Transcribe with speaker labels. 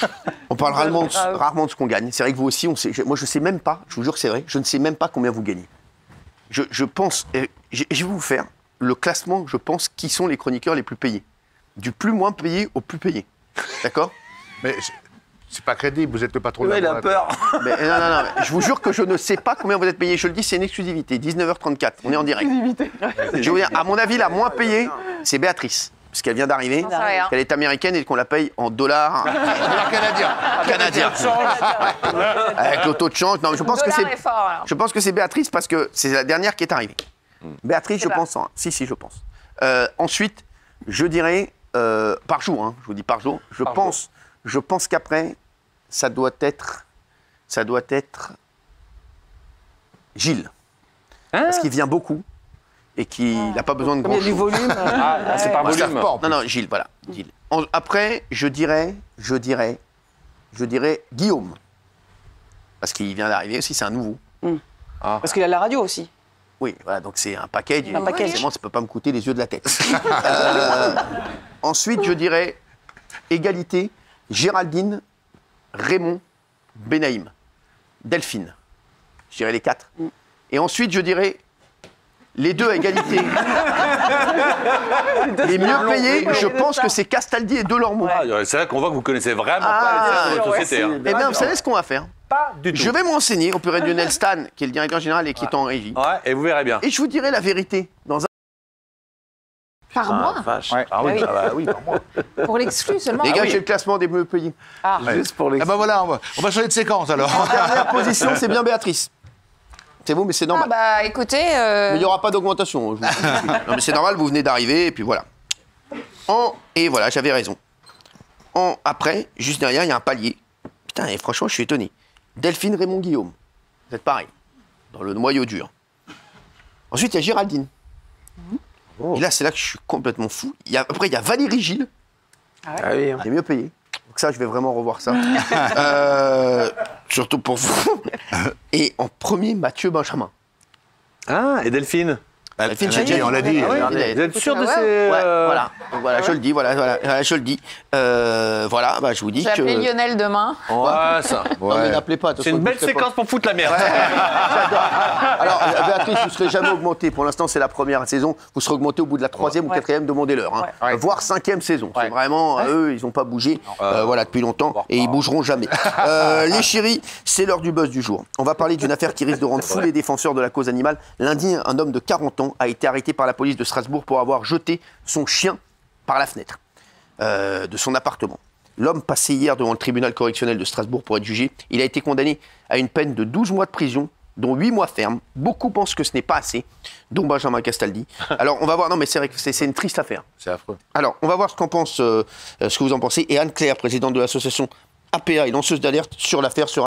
Speaker 1: On parle rarement, de-
Speaker 2: grave.
Speaker 1: rarement de ce qu'on gagne. C'est vrai que vous aussi, on sait, je- moi je sais même pas, je vous jure que c'est vrai, je ne sais même pas combien vous gagnez. Je, je pense, et je, je vais vous faire le classement, je pense, qui sont les chroniqueurs les plus payés. Du plus moins payé au plus payé. D'accord?
Speaker 3: Mais c'est- pas crédible, vous êtes le patron de
Speaker 4: Ouais,
Speaker 3: la
Speaker 4: il a peur.
Speaker 1: Mais non, non, non, mais je vous jure que je ne sais pas combien vous êtes payé. Je le dis, c'est une exclusivité. 19h34, on est en direct. Je vais vous dire, à mon avis, la moins payée, c'est Béatrice. Parce qu'elle vient d'arriver, qu'elle est américaine et qu'on la paye en dollars
Speaker 3: canadien.
Speaker 1: canadiens. Avec le taux de change. Non, mais je pense que c'est. Je pense que c'est Béatrice parce que c'est la dernière qui est arrivée. Béatrice, je pense. hein. Si, si, je pense. Euh, ensuite, je dirais euh, par jour. hein, je vous dis par jour. Je
Speaker 4: Par
Speaker 1: pense. Je pense qu'après, ça doit être. Ça doit être Gilles, parce qu'il vient beaucoup et qu'il n'a pas besoin de
Speaker 5: Comme il y a du volume.
Speaker 4: Ah, c'est par
Speaker 3: Master
Speaker 4: volume.
Speaker 3: Sport.
Speaker 1: Non, non, Gilles, voilà. Gilles. En- après, je dirais, je dirais, je dirais Guillaume. Parce qu'il vient d'arriver aussi, c'est un nouveau.
Speaker 5: Parce qu'il a la radio aussi.
Speaker 1: Oui, voilà, donc c'est un package.
Speaker 5: Un package.
Speaker 1: Forcément, ça ne peut pas me coûter les yeux de la tête. Euh, ensuite, je dirais égalité Géraldine, Raymond, Benaïm, Delphine. Je dirais les quatre. Et ensuite, je dirais les deux à égalité. les mieux payés, je pense que c'est Castaldi et Delormeau.
Speaker 6: Ah, C'est là qu'on voit que vous connaissez vraiment
Speaker 1: Ah,
Speaker 6: pas les de votre
Speaker 5: ouais,
Speaker 6: société. hein.
Speaker 1: Eh bien, vous savez ce qu'on va faire
Speaker 6: Pas du tout.
Speaker 1: Je vais me renseigner auprès de Lionel Stan, qui est le directeur général et qui est en régie.
Speaker 6: Ouais, et vous verrez bien.
Speaker 1: Et je vous dirai la vérité dans un
Speaker 2: Par mois
Speaker 4: Vache.
Speaker 6: Ah oui,
Speaker 5: oui.
Speaker 6: ah bah oui, par moi.
Speaker 2: Pour l'exclu seulement.
Speaker 1: Les
Speaker 2: Ah
Speaker 1: gars,
Speaker 2: oui.
Speaker 1: j'ai le classement des mieux payés.
Speaker 4: Juste pour les.
Speaker 3: Ah bah voilà, on va, on va changer de séquence alors.
Speaker 1: En dernière position, c'est bien Béatrice. C'est vous, mais c'est
Speaker 2: Ah
Speaker 1: normal.
Speaker 2: bah écoutez, euh,
Speaker 1: Mais il n'y aura pas d'augmentation. je vous le dis. non, mais c'est normal, vous venez d'arriver, et puis voilà. En... Et voilà, j'avais raison. En... Après, juste derrière, il y a un palier. Putain, et franchement, je suis étonné. Delphine Raymond Guillaume. Vous êtes pareil. Dans le noyau dur. Ensuite, il y a Géraldine. Et là, c'est là que je suis complètement fou. Il y a... Après, il y a Valérie Gilles.
Speaker 4: Ah oui. hein.
Speaker 1: J'ai mieux payé. Donc ça, je vais vraiment revoir ça. Euh, surtout pour vous. Et en premier, Mathieu Benjamin.
Speaker 6: Ah, et Delphine?
Speaker 3: L'a dit,
Speaker 1: déjà
Speaker 3: on l'a dit.
Speaker 1: Ah
Speaker 3: euh,
Speaker 6: Vous êtes sûr de ces.
Speaker 1: Ouais,
Speaker 6: euh,
Speaker 1: voilà. Donc voilà, je le dis, voilà, voilà, voilà, je le dis. Euh, voilà, bah, je vous dis
Speaker 2: je vais
Speaker 1: que.
Speaker 2: appeler Lionel demain.
Speaker 6: Ouais, ça.
Speaker 1: Non, mais n'appelez pas.
Speaker 6: C'est une belle
Speaker 1: pas-
Speaker 6: séquence pour foutre la merde.
Speaker 1: Alors, euh, Béatrice, vous ne serez jamais augmenté. Pour l'instant, c'est la première saison. Vous serez augmenté au bout de la troisième ou quatrième, demandez-leur. Hein. Euh, Voire cinquième saison. C'est vraiment, euh, eux, ils n'ont pas bougé euh, voilà, depuis longtemps et ils bougeront jamais. Euh, les chéris, c'est l'heure du buzz du jour. On va parler d'une affaire qui risque de rendre fous les défenseurs de la cause animale. Lundi, un homme de 40 ans a été arrêté par la police de Strasbourg pour avoir jeté son chien par la fenêtre euh, de son appartement. L'homme passé hier devant le tribunal correctionnel de Strasbourg pour être jugé, il a été condamné à une peine de 12 mois de prison, dont 8 mois ferme. Beaucoup pensent que ce n'est pas assez, dont Benjamin Castaldi. Alors on va voir, non mais c'est vrai que c'est une triste affaire.
Speaker 3: C'est affreux.
Speaker 1: Alors on va voir ce qu'en pense, euh, ce que vous en pensez. Et Anne-Claire, présidente de l'association APA et lanceuse d'alerte sur l'affaire, sera